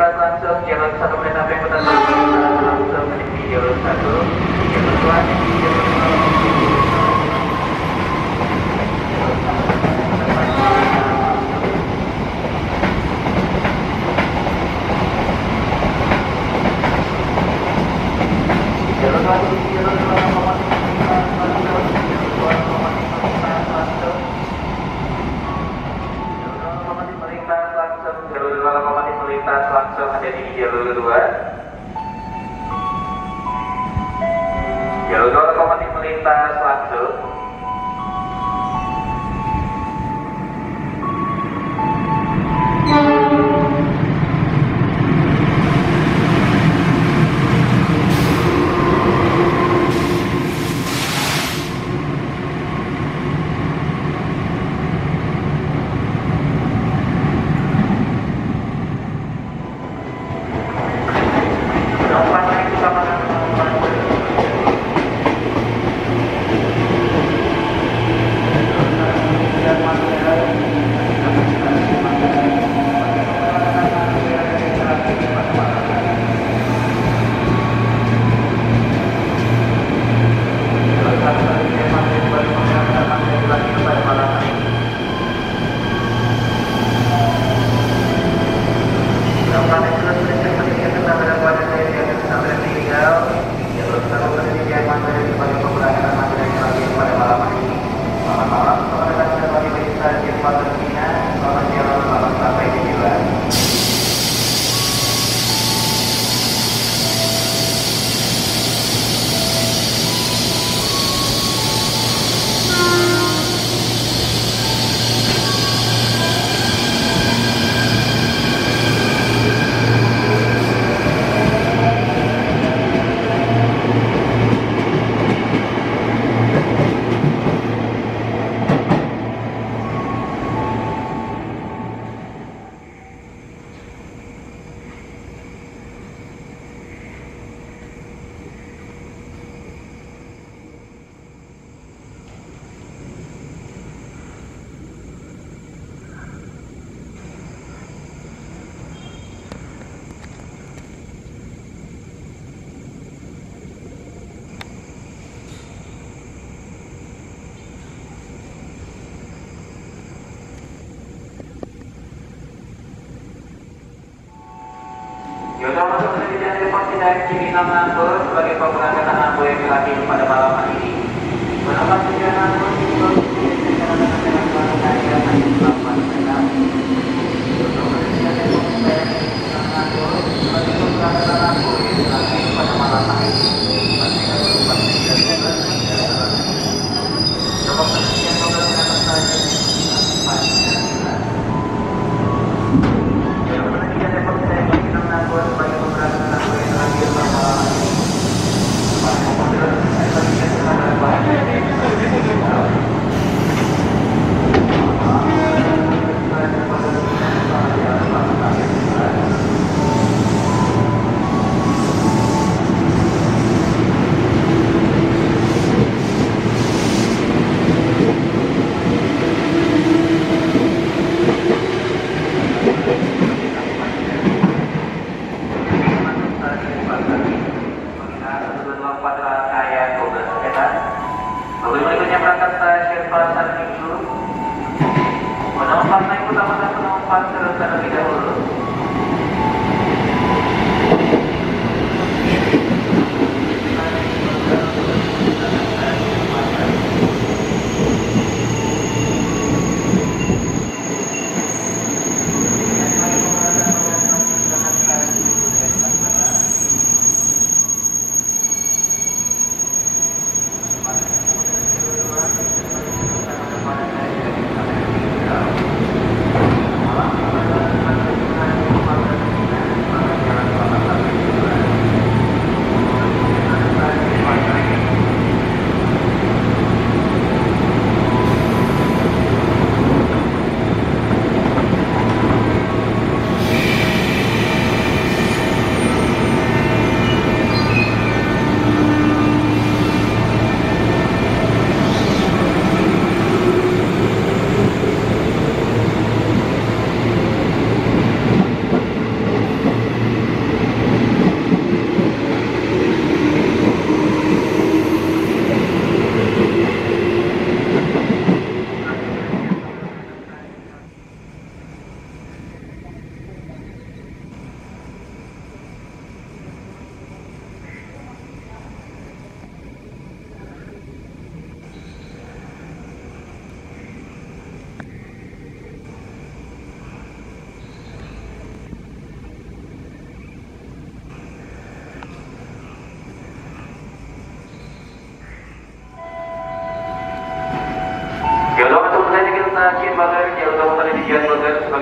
Sri Lankan Sir informasi dari Cibinong Nanggur sebagai pemberangkatan Nanggur yang terakhir pada malam hari ini. Menempat tujuan Pulau Cibinong secara dengan Kaya hanya delapan meter. Untuk menjadikan informasi dari Cibinong Nanggur sebagai pemberangkatan Nanggur yang terakhir pada malam hari ini. Pastikan berupa tiga bulan dan jalan. Coba penelitian pemberangkatan saja di Cibinong yang bertiga depot saya Cibinong Nanggur sebagai pemberangkatan Nanggur yang terakhir pada malam hari ini. Para komposer, saya bertiga sebagai bahan Mobil berikutnya berangkat stasiun Pasar Minggu. Penumpang naik utama dan penumpang terlebih dahulu.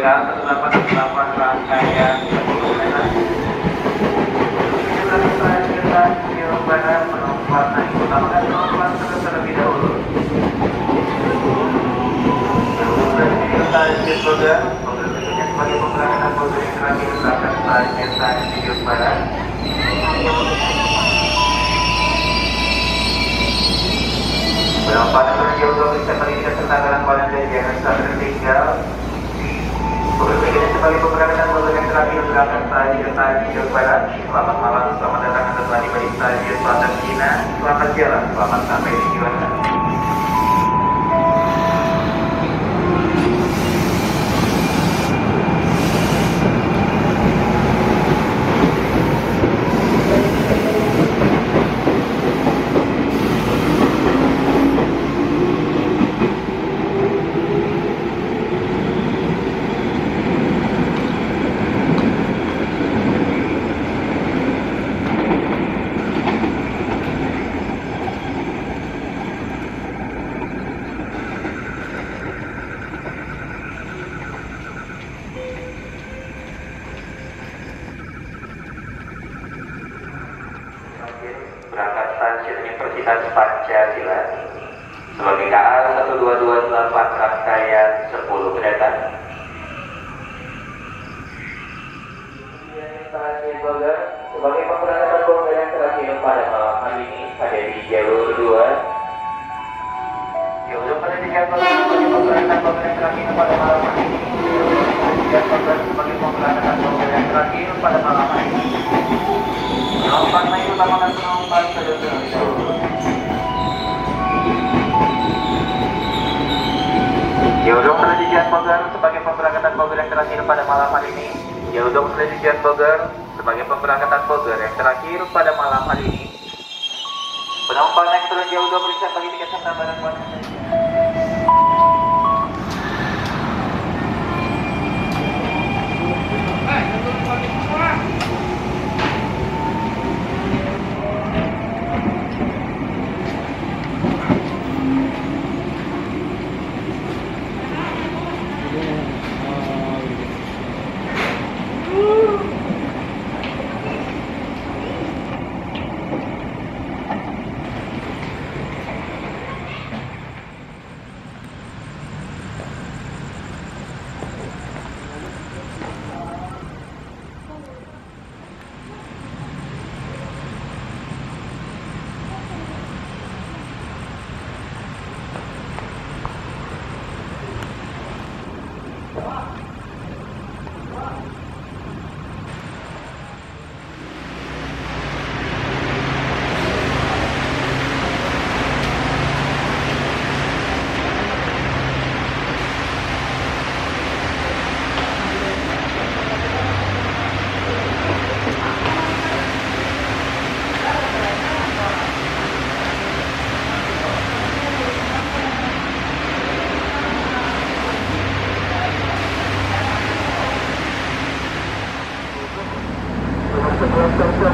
Sebagai KA 1888 rangkaian 10 meter. Ini terakhir stasiun Banar penumpang naik utamakan terlebih dahulu. Pemberangkatan yang sampai tertinggal. Berikutnya sebagai pemberangkatan yang terakhir berangkat stasiun stasiun Barat. Selamat malam, selamat datang anda telah di stasiun Selatan Cina. Selamat jalan, selamat sampai di tujuan. berangkat stasiun Universitas Pancasila sebagai KA 1228 rangkaian 10 kedatangan. Stasiun Bogor sebagai pemberangkatan yang terakhir pada malam hari ini ada di jalur 2 Jalur pendidikan Bogor sebagai pemberangkatan terakhir pada malam hari ini sebagai pemberangkatan terakhir pada malam hari ini naik utamakan penumpang terlebih dahulu. Yaudong menuju Jian Bogor sebagai pemberangkatan Bogor yang terakhir pada malam hari ini. Yaudong menuju Jian Bogor sebagai pemberangkatan Bogor yang terakhir pada malam hari ini. Penumpang naik turun Yaudong periksa bagi tiket serta barang Gracias.